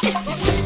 Ha ha ha!